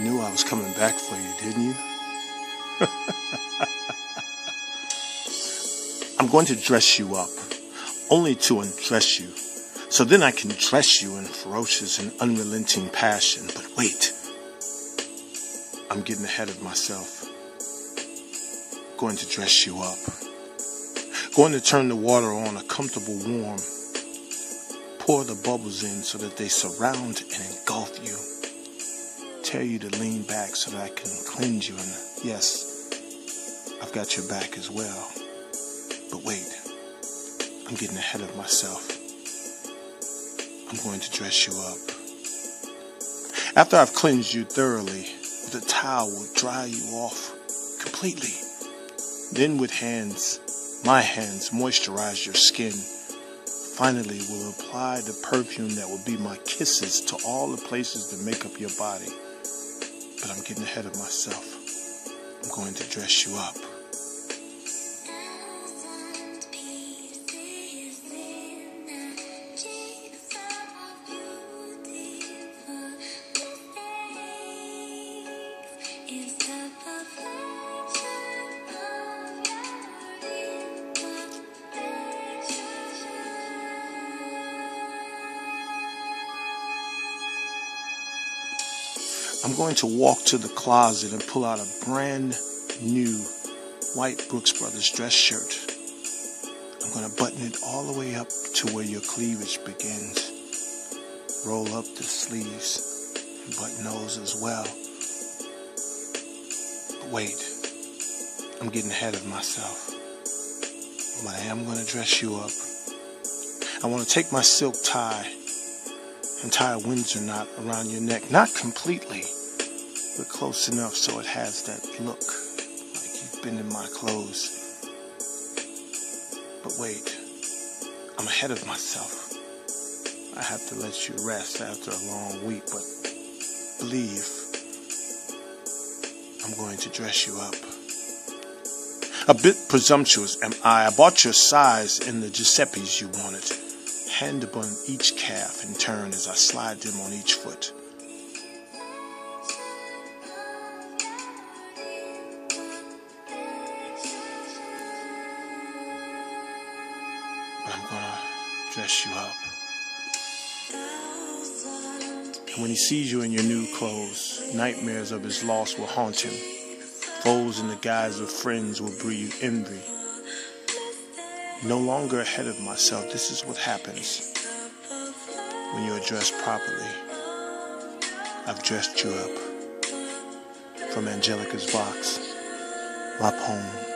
knew I was coming back for you, didn't you? I'm going to dress you up, only to undress you, so then I can dress you in ferocious and unrelenting passion. But wait, I'm getting ahead of myself. Going to dress you up. Going to turn the water on a comfortable warm. Pour the bubbles in so that they surround and engulf you. Tell you to lean back so that I can cleanse you. And yes, I've got your back as well. But wait, I'm getting ahead of myself. I'm going to dress you up. After I've cleansed you thoroughly, the towel will dry you off completely. Then with hands, my hands moisturize your skin. Finally, we'll apply the perfume that will be my kisses to all the places that make up your body. But I'm getting ahead of myself. I'm going to dress you up. I'm going to walk to the closet and pull out a brand new white Brooks Brothers dress shirt. I'm going to button it all the way up to where your cleavage begins. Roll up the sleeves and button those as well. But wait, I'm getting ahead of myself. But I am going to dress you up. I want to take my silk tie and tie a Windsor knot around your neck. Not completely, but close enough so it has that look like you've been in my clothes. But wait, I'm ahead of myself. I have to let you rest after a long week, but believe I'm going to dress you up. A bit presumptuous am I. I bought your size in the Giuseppe's you wanted hand upon each calf in turn as I slide them on each foot. But I'm gonna dress you up. And when he sees you in your new clothes, nightmares of his loss will haunt him. Foes in the guise of friends will breed envy no longer ahead of myself. This is what happens when you are dressed properly. I've dressed you up from Angelica's box, my poem.